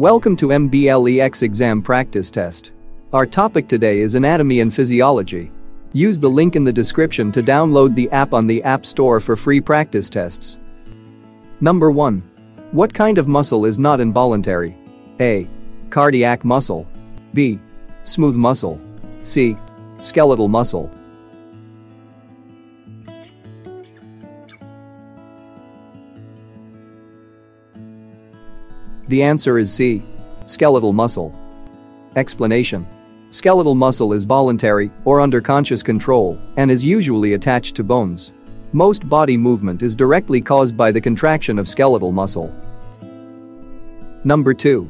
Welcome to MBLEX exam practice test. Our topic today is anatomy and physiology. Use the link in the description to download the app on the App Store for free practice tests. Number 1. What kind of muscle is not involuntary? A. Cardiac muscle. B. Smooth muscle. C. Skeletal muscle. The answer is C. Skeletal muscle. Explanation. Skeletal muscle is voluntary or under conscious control and is usually attached to bones. Most body movement is directly caused by the contraction of skeletal muscle. Number 2.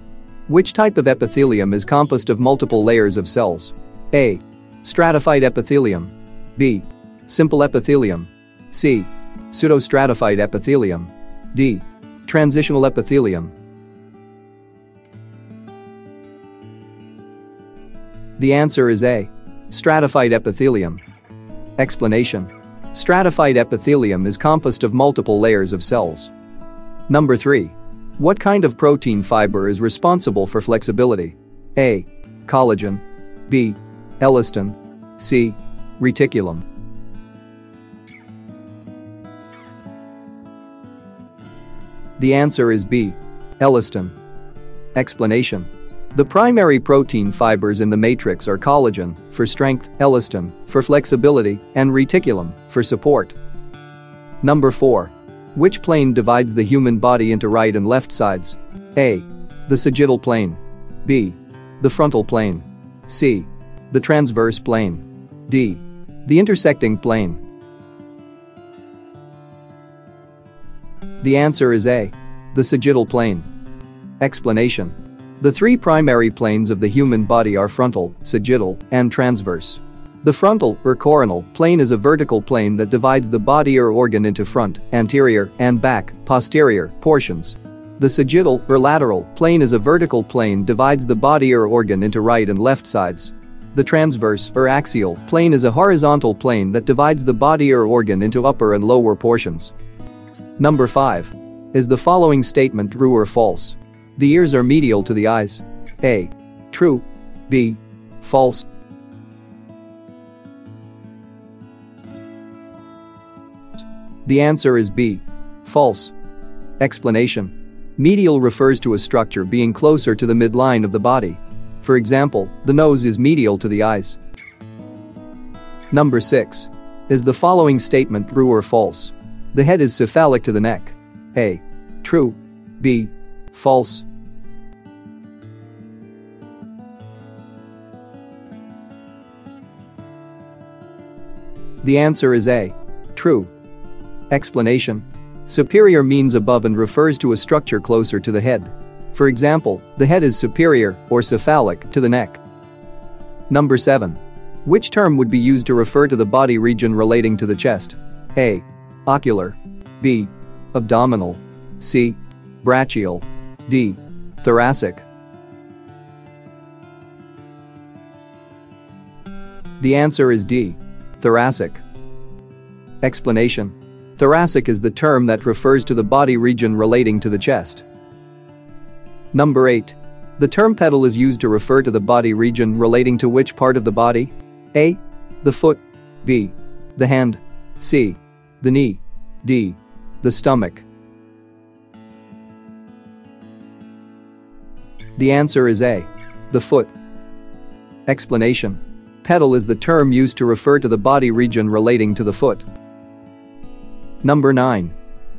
Which type of epithelium is composed of multiple layers of cells? A. Stratified epithelium. B. Simple epithelium. C. Pseudostratified epithelium. D. Transitional epithelium. The answer is A. Stratified epithelium. Explanation. Stratified epithelium is composed of multiple layers of cells. Number 3. What kind of protein fiber is responsible for flexibility? A. Collagen. B. Elastin. C. Reticulum. The answer is B. Elastin. Explanation. The primary protein fibers in the matrix are collagen, for strength, elastin, for flexibility, and reticulum, for support. Number 4. Which plane divides the human body into right and left sides? A. The sagittal plane. B. The frontal plane. C. The transverse plane. D. The intersecting plane. The answer is A. The sagittal plane. Explanation. The three primary planes of the human body are frontal, sagittal, and transverse. The frontal, or coronal, plane is a vertical plane that divides the body or organ into front, anterior, and back, posterior, portions. The sagittal, or lateral, plane is a vertical plane divides the body or organ into right and left sides. The transverse, or axial, plane is a horizontal plane that divides the body or organ into upper and lower portions. Number 5. Is the following statement true or false? The ears are medial to the eyes. A. True. B. False. The answer is B. False. Explanation. Medial refers to a structure being closer to the midline of the body. For example, the nose is medial to the eyes. Number 6. Is the following statement true or false? The head is cephalic to the neck. A. True. B. False. The answer is A. True. Explanation. Superior means above and refers to a structure closer to the head. For example, the head is superior or cephalic to the neck. Number 7. Which term would be used to refer to the body region relating to the chest? A. Ocular. B. Abdominal. C. Brachial. D. Thoracic. The answer is D. Thoracic. Explanation. Thoracic is the term that refers to the body region relating to the chest. Number 8. The term pedal is used to refer to the body region relating to which part of the body? A. The foot. B. The hand. C. The knee. D. The stomach. The answer is A. The foot. Explanation. Pedal is the term used to refer to the body region relating to the foot. Number 9.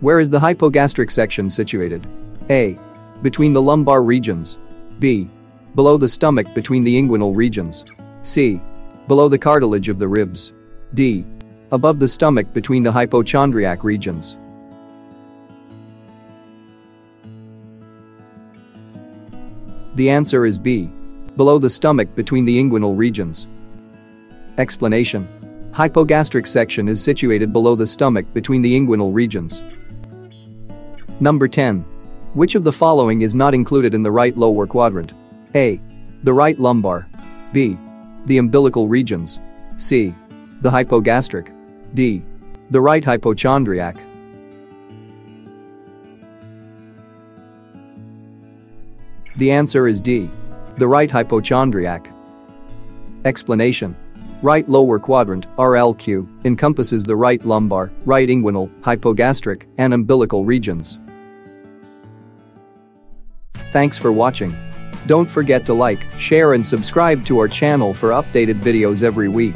Where is the hypogastric section situated? A. Between the lumbar regions. B. Below the stomach between the inguinal regions. C. Below the cartilage of the ribs. D. Above the stomach between the hypochondriac regions. The answer is B. Below the stomach between the inguinal regions. Explanation. Hypogastric section is situated below the stomach between the inguinal regions. Number 10. Which of the following is not included in the right lower quadrant? A. The right lumbar. B. The umbilical regions. C. The hypogastric. D. The right The answer is D. The right hypochondriac. Explanation. Right lower quadrant, RLQ, encompasses the right lumbar, right inguinal, hypogastric, and umbilical regions. Thanks for watching. Don't forget to like, share and subscribe to our channel for updated videos every week.